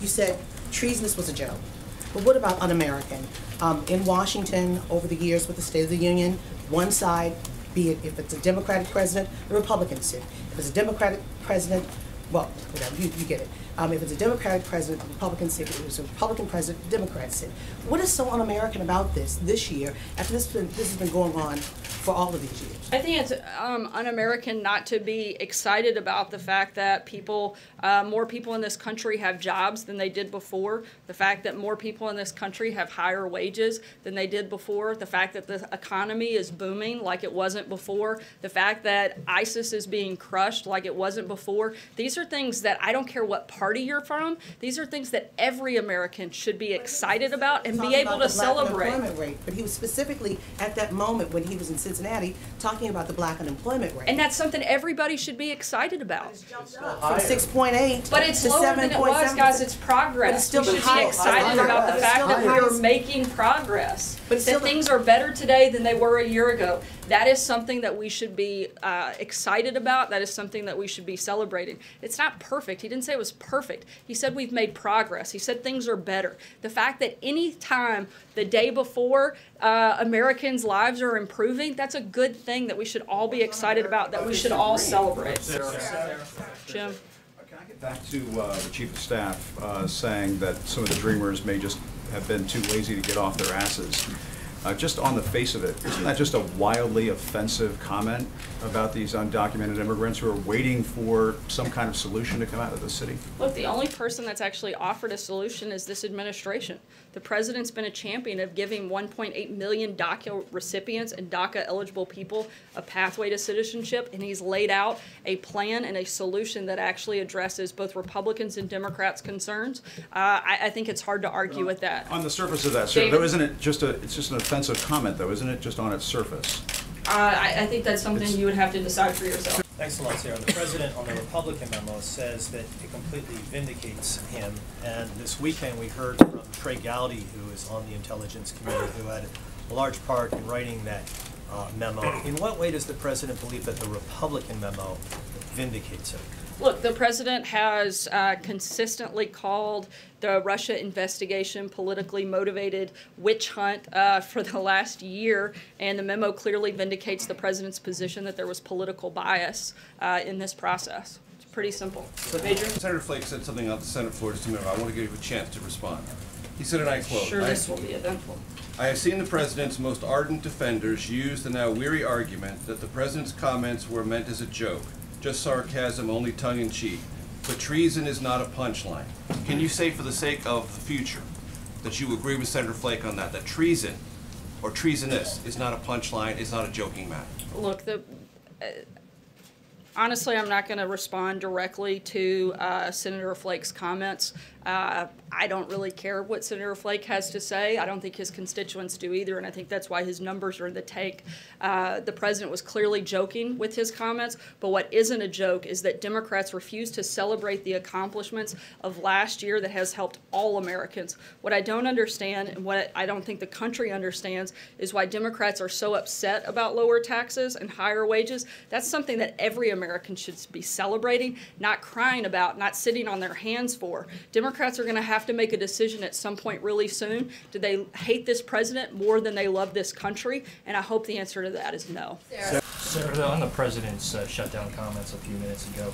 You said treasonous was a joke. But what about un-American? Um, in Washington, over the years with the State of the Union, one side, be it if it's a Democratic president, the Republicans sit. If it's a Democratic president, well, you, you get it. Um, if it's a Democratic president, the Republicans sit. If it's a Republican president, the Democrats sit. What is so un-American about this this year, after this, been, this has been going on for all of these years? I think it's um, un-American not to be excited about the fact that people, uh, more people in this country have jobs than they did before. The fact that more people in this country have higher wages than they did before. The fact that the economy is booming like it wasn't before. The fact that ISIS is being crushed like it wasn't before. These are things that I don't care what party you're from. These are things that every American should be excited about and be able about to the black celebrate. unemployment rate, But he was specifically at that moment when he was in Cincinnati talking about the black unemployment rate. And that's something everybody should be excited about. from six point eight But it's to lower seven than it was, guys. It's progress. But it's still we should be excited higher. about the It's fact that we are making progress. But that still things are better today than they were a year ago. That is something that we should be uh, excited about. That is something that we should be celebrating. It's not perfect. He didn't say it was perfect. He said we've made progress. He said things are better. The fact that any time the day before uh, Americans' lives are improving, that's a good thing that we should all be excited about. That we should all celebrate. Jim. Can I get back to uh, the chief of staff uh, saying that some of the dreamers may just have been too lazy to get off their asses? Uh, Just on the face of it, isn't that just a wildly offensive comment about these undocumented immigrants who are waiting for some kind of solution to come out of the city? Look, the only person that's actually offered a solution is this administration. The president's been a champion of giving 1.8 million DACA recipients and DACA eligible people a pathway to citizenship, and he's laid out a plan and a solution that actually addresses both Republicans and Democrats' concerns. Uh, I, I think it's hard to argue with that. On the surface of that, sir, David? though, isn't it just a, it's just an offensive comment, though, isn't it, just on its surface? Uh, I, I think that's something you would have to decide for yourself. Thanks a lot, Sarah. The president on the Republican memo says that it completely vindicates him. And this weekend, we heard from Trey Gowdy, who is on the Intelligence Committee, who had a large part in writing that uh, memo. In what way does the president believe that the Republican memo vindicates him? Look, the president has uh, consistently called the Russia investigation politically motivated witch hunt uh, for the last year, and the memo clearly vindicates the president's position that there was political bias uh, in this process. It's pretty simple. Adrian? Senator Flake said something on the Senate floor just a minute ago. I want to give you a chance to respond. He said, and I quote, Sure, "I- this will be eventful. I have seen the president's most ardent defenders use the now weary argument that the president's comments were meant as a joke, just sarcasm, only tongue in cheek. But treason is not a punchline. Can you say for the sake of the future that you agree with Senator Flake on that, that treason or treasonous is not a punchline, is not a joking matter? Look, the, uh, honestly, I'm not going to respond directly to uh, Senator Flake's comments. Uh, I don't really care what Senator Flake has to say. I don't think his constituents do either, and I think that's why his numbers are in the tank. Uh, the president was clearly joking with his comments, but what isn't a joke is that Democrats refuse to celebrate the accomplishments of last year that has helped all Americans. What I don't understand, and what I don't think the country understands, is why Democrats are so upset about lower taxes and higher wages. That's something that every American should be celebrating, not crying about, not sitting on their hands for. Democrats are going to have to make a decision at some point really soon. Do they hate this president more than they love this country? And I hope the answer to that is no. Senator, on the president's uh, shutdown comments a few minutes ago,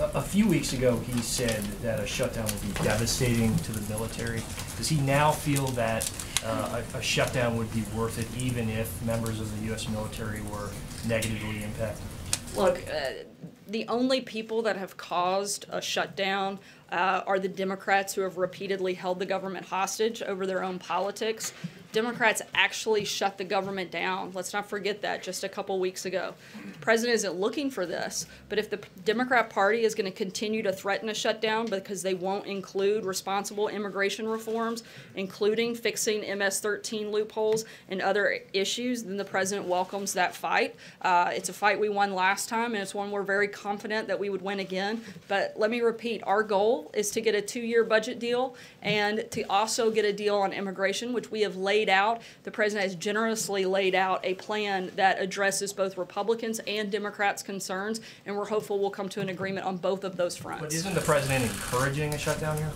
a, a few weeks ago, he said that a shutdown would be devastating to the military. Does he now feel that uh, a, a shutdown would be worth it, even if members of the U.S. military were negatively impacted? Look, uh, the only people that have caused a shutdown uh, are the Democrats who have repeatedly held the government hostage over their own politics. Democrats actually shut the government down. Let's not forget that just a couple weeks ago. The president isn't looking for this, but if the Democrat Party is going to continue to threaten a shutdown because they won't include responsible immigration reforms, including fixing MS 13 loopholes and other issues, then the president welcomes that fight. Uh, it's a fight we won last time, and it's one we're very confident that we would win again. But let me repeat our goal is to get a two year budget deal and to also get a deal on immigration, which we have laid out. The president has generously laid out a plan that addresses both Republicans and Democrats' concerns, and we're hopeful we'll come to an agreement on both of those fronts. But isn't the president encouraging a shutdown here?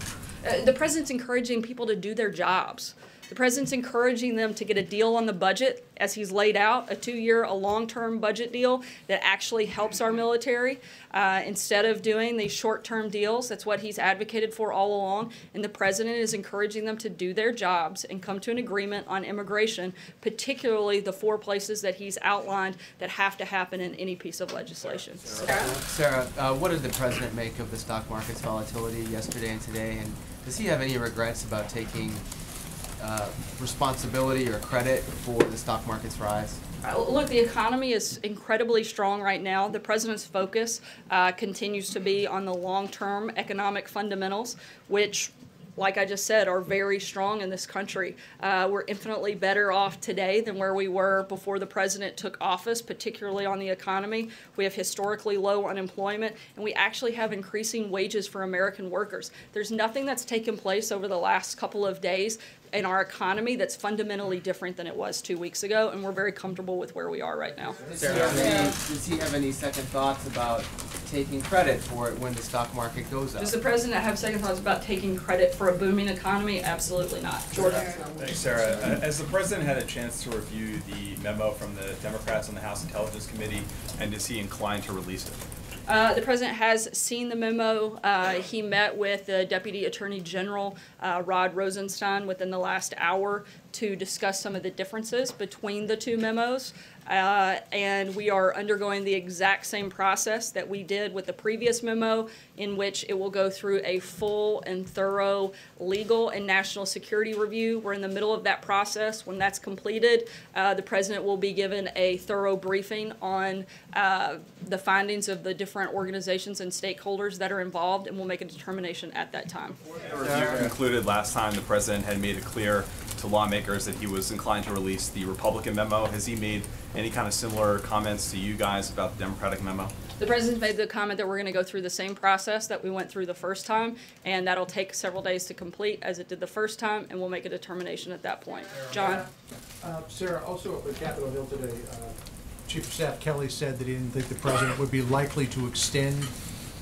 Uh, the president's encouraging people to do their jobs. The president's encouraging them to get a deal on the budget as he's laid out, a two-year, a long-term budget deal that actually helps our military uh, instead of doing these short-term deals. That's what he's advocated for all along. And the president is encouraging them to do their jobs and come to an agreement on immigration, particularly the four places that he's outlined that have to happen in any piece of legislation. Sarah, uh, what did the president make of the stock market's volatility yesterday and today? And does he have any regrets about taking uh, responsibility or credit for the stock market's rise? Uh, Look, the economy is incredibly strong right now. The president's focus uh, continues to be on the long-term economic fundamentals, which, like I just said, are very strong in this country. Uh, we're infinitely better off today than where we were before the president took office, particularly on the economy. We have historically low unemployment, and we actually have increasing wages for American workers. There's nothing that's taken place over the last couple of days in our economy that's fundamentally different than it was two weeks ago, and we're very comfortable with where we are right now. Does he have any, does he have any second thoughts about taking credit for it when the stock market goes up? Does the president have second thoughts about taking credit for a booming economy? Absolutely not. Jordan? Thanks, Sarah. Uh, As the president had a chance to review the memo from the Democrats on the House Intelligence Committee, and is he inclined to release it? Uh, the president has seen the memo. Uh, he met with the Deputy Attorney General, uh, Rod Rosenstein, within the last hour to discuss some of the differences between the two memos. Uh, and we are undergoing the exact same process that we did with the previous memo, in which it will go through a full and thorough legal and national security review. We're in the middle of that process. When that's completed, uh, the president will be given a thorough briefing on uh, the findings of the different organizations and stakeholders that are involved, and we'll make a determination at that time. The review concluded last time, the president had made it clear to lawmakers that he was inclined to release the Republican memo. Has he made any kind of similar comments to you guys about the Democratic memo? The president made the comment that we're going to go through the same process that we went through the first time, and that'll take several days to complete as it did the first time, and we'll make a determination at that point. John? Uh, Sarah, also up at Capitol Hill today, uh, Chief of Staff Kelly said that he didn't think the president would be likely to extend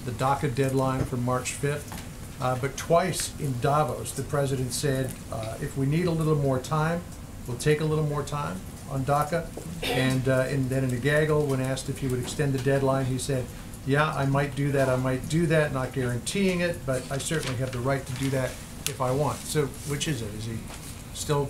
the DACA deadline from March 5th. Uh, But twice in Davos, the president said, uh, if we need a little more time, we'll take a little more time on DACA. And uh, and then in a gaggle, when asked if he would extend the deadline, he said, yeah, I might do that, I might do that, not guaranteeing it, but I certainly have the right to do that if I want. So which is it? Is he still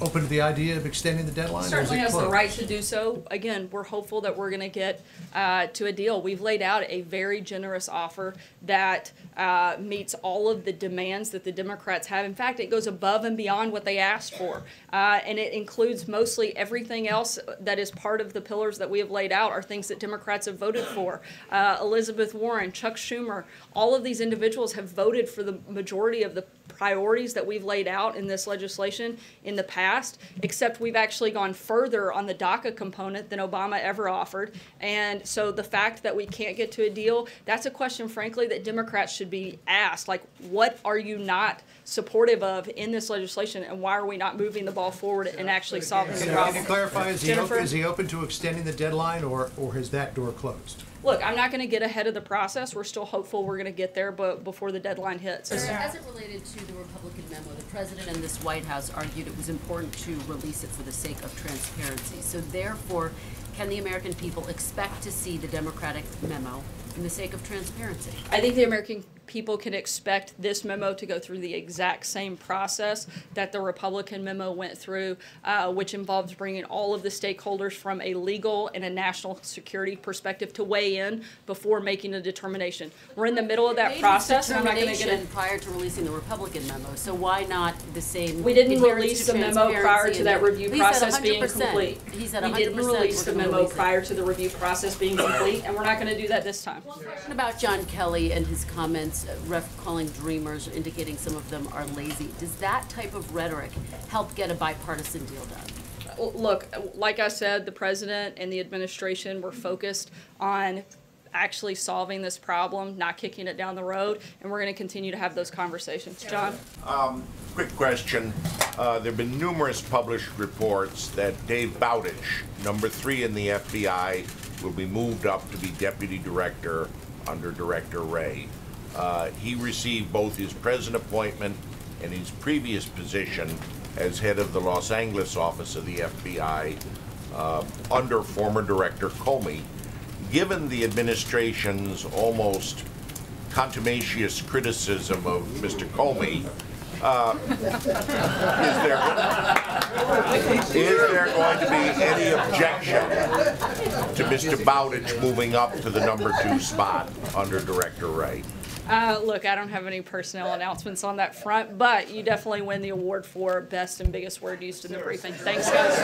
open to the idea of extending the deadline? or is Certainly it has the closed? right to do so. Again, we're hopeful that we're going to get uh, to a deal. We've laid out a very generous offer that uh, meets all of the demands that the Democrats have. In fact, it goes above and beyond what they asked for. Uh, And it includes mostly everything else that is part of the pillars that we have laid out are things that Democrats have voted for. Uh, Elizabeth Warren, Chuck Schumer, all of these individuals have voted for the majority of the priorities that we've laid out in this legislation in the past, except we've actually gone further on the DACA component than Obama ever offered. And so the fact that we can't get to a deal, that's a question, frankly, that Democrats should be asked. Like, what are you not supportive of in this legislation, and why are we not moving the ball forward and actually solving the problem? Can problem? you clarify, is he, open, is he open to extending the deadline, or, or has that door closed? Look, I'm not going to get ahead of the process. We're still hopeful we're going to get there, but before the deadline hits. As it related to the Republican memo, the president and this White House argued it was important to release it for the sake of transparency. So therefore, can the American people expect to see the Democratic memo in the sake of transparency? I think the American people can expect this memo to go through the exact same process that the Republican memo went through, uh, which involves bringing all of the stakeholders from a legal and a national security perspective to weigh in before making a determination. We're in the middle of that process, and I'm not going to get in. Prior to releasing the Republican memo, so why not the same? We didn't release the memo prior to that review process being complete. He said We didn't release the memo prior to the review process being complete, and we're not going to do that this time. Question about John Kelly and his comments, uh, ref calling dreamers, indicating some of them are lazy. Does that type of rhetoric help get a bipartisan deal done? Look, like I said, the president and the administration were focused on actually solving this problem, not kicking it down the road, and we're going to continue to have those conversations. John? Quick question. Uh, There have been numerous published reports that Dave Bowdich, number three in the FBI, will be moved up to be deputy director under Director Wray. Uh, He received both his present appointment and his previous position as head of the Los Angeles office of the FBI uh, under former Director Comey. Given the administration's almost contumacious criticism of Mr. Comey, uh, is there, is there going to be any objection to Mr. Bowdich moving up to the number two spot under Director Wray? Uh, look, I don't have any personnel announcements on that front, but you definitely win the award for best and biggest word used in the briefing. Thanks, guys.